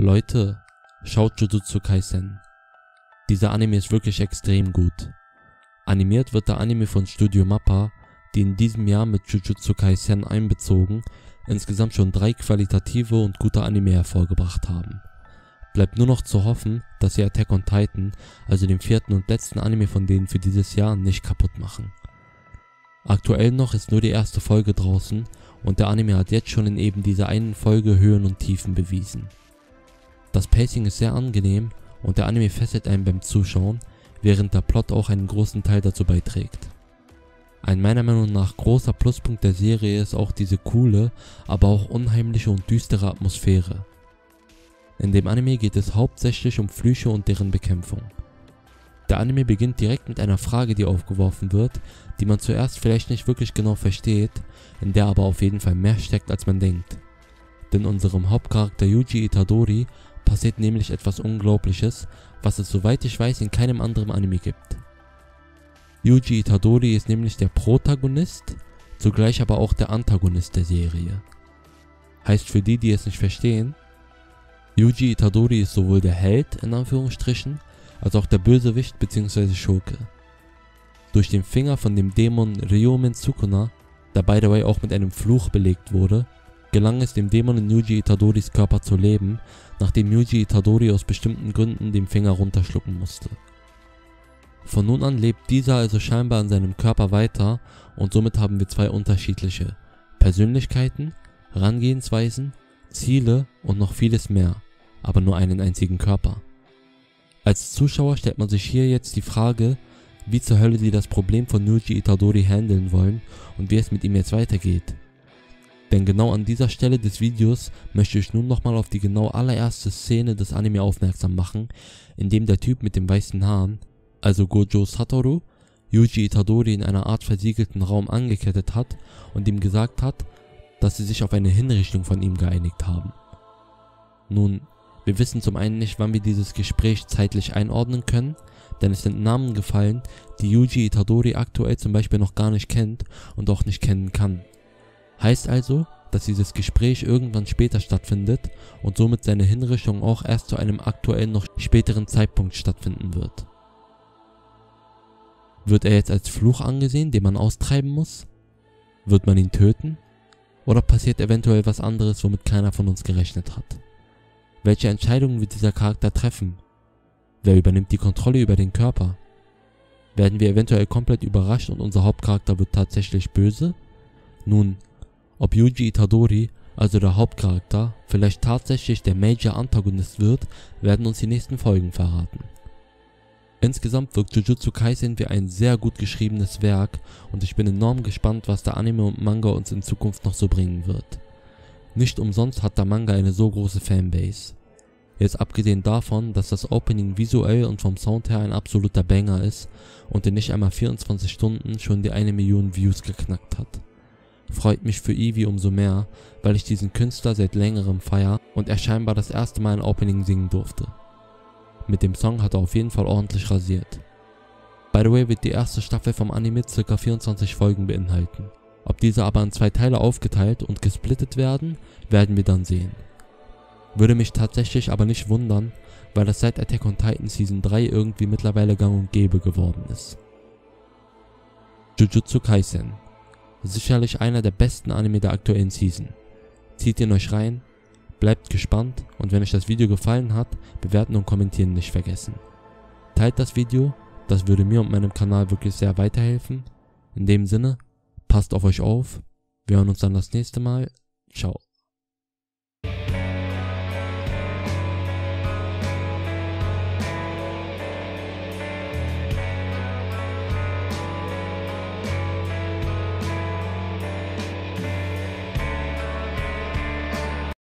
Leute, schaut Jujutsu Kaisen. Dieser Anime ist wirklich extrem gut. Animiert wird der Anime von Studio Mappa, die in diesem Jahr mit Jujutsu Kaisen einbezogen insgesamt schon drei qualitative und gute Anime hervorgebracht haben. Bleibt nur noch zu hoffen, dass sie Attack on Titan, also den vierten und letzten Anime von denen für dieses Jahr, nicht kaputt machen. Aktuell noch ist nur die erste Folge draußen und der Anime hat jetzt schon in eben dieser einen Folge Höhen und Tiefen bewiesen. Das Pacing ist sehr angenehm und der Anime fesselt einen beim Zuschauen, während der Plot auch einen großen Teil dazu beiträgt. Ein meiner Meinung nach großer Pluspunkt der Serie ist auch diese coole, aber auch unheimliche und düstere Atmosphäre. In dem Anime geht es hauptsächlich um Flüche und deren Bekämpfung. Der Anime beginnt direkt mit einer Frage, die aufgeworfen wird, die man zuerst vielleicht nicht wirklich genau versteht, in der aber auf jeden Fall mehr steckt als man denkt. Denn unserem Hauptcharakter Yuji Itadori passiert nämlich etwas Unglaubliches, was es soweit ich weiß in keinem anderen Anime gibt. Yuji Itadori ist nämlich der Protagonist, zugleich aber auch der Antagonist der Serie. Heißt für die, die es nicht verstehen, Yuji Itadori ist sowohl der Held in Anführungsstrichen, als auch der Bösewicht bzw. Schurke. Durch den Finger von dem Dämon Ryomen Sukuna, der by the way auch mit einem Fluch belegt wurde, gelang es dem Dämon in Yuji Itadoris Körper zu leben, nachdem Yuji Itadori aus bestimmten Gründen den Finger runterschlucken musste. Von nun an lebt dieser also scheinbar in seinem Körper weiter und somit haben wir zwei unterschiedliche Persönlichkeiten, Herangehensweisen, Ziele und noch vieles mehr, aber nur einen einzigen Körper. Als Zuschauer stellt man sich hier jetzt die Frage, wie zur Hölle sie das Problem von Yuji Itadori handeln wollen und wie es mit ihm jetzt weitergeht. Denn genau an dieser Stelle des Videos möchte ich nun nochmal auf die genau allererste Szene des Anime aufmerksam machen, in dem der Typ mit den weißen Haaren also Gojo Satoru, Yuji Itadori in einer Art versiegelten Raum angekettet hat und ihm gesagt hat, dass sie sich auf eine Hinrichtung von ihm geeinigt haben. Nun, wir wissen zum einen nicht, wann wir dieses Gespräch zeitlich einordnen können, denn es sind Namen gefallen, die Yuji Itadori aktuell zum Beispiel noch gar nicht kennt und auch nicht kennen kann. Heißt also, dass dieses Gespräch irgendwann später stattfindet und somit seine Hinrichtung auch erst zu einem aktuell noch späteren Zeitpunkt stattfinden wird. Wird er jetzt als Fluch angesehen, den man austreiben muss? Wird man ihn töten? Oder passiert eventuell was anderes, womit keiner von uns gerechnet hat? Welche Entscheidungen wird dieser Charakter treffen? Wer übernimmt die Kontrolle über den Körper? Werden wir eventuell komplett überrascht und unser Hauptcharakter wird tatsächlich böse? Nun, ob Yuji Itadori, also der Hauptcharakter, vielleicht tatsächlich der Major Antagonist wird, werden uns die nächsten Folgen verraten. Insgesamt wirkt Jujutsu Kaisen wie ein sehr gut geschriebenes Werk und ich bin enorm gespannt, was der Anime und Manga uns in Zukunft noch so bringen wird. Nicht umsonst hat der Manga eine so große Fanbase. Jetzt abgesehen davon, dass das Opening visuell und vom Sound her ein absoluter Banger ist und in nicht einmal 24 Stunden schon die eine Million Views geknackt hat. Freut mich für Eevee umso mehr, weil ich diesen Künstler seit längerem feier und er scheinbar das erste Mal ein Opening singen durfte. Mit dem Song hat er auf jeden Fall ordentlich rasiert. By the way wird die erste Staffel vom Anime ca. 24 Folgen beinhalten. Ob diese aber in zwei Teile aufgeteilt und gesplittet werden, werden wir dann sehen. Würde mich tatsächlich aber nicht wundern, weil das seit Attack on Titan Season 3 irgendwie mittlerweile gang und gäbe geworden ist. Jujutsu Kaisen. Sicherlich einer der besten Anime der aktuellen Season. Zieht ihn euch rein, Bleibt gespannt und wenn euch das Video gefallen hat, bewerten und kommentieren nicht vergessen. Teilt das Video, das würde mir und meinem Kanal wirklich sehr weiterhelfen. In dem Sinne, passt auf euch auf. Wir hören uns dann das nächste Mal. Ciao.